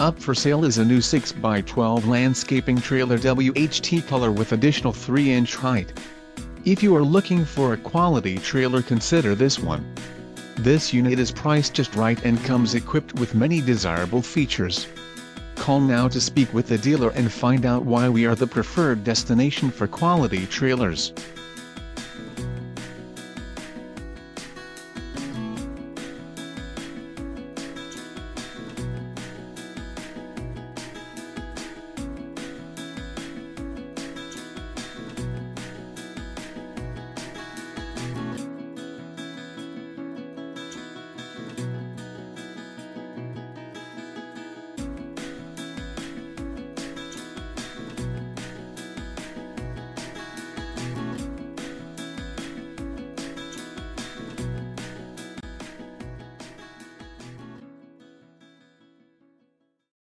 Up for sale is a new 6x12 landscaping trailer WHT color with additional 3-inch height. If you are looking for a quality trailer consider this one. This unit is priced just right and comes equipped with many desirable features. Call now to speak with the dealer and find out why we are the preferred destination for quality trailers.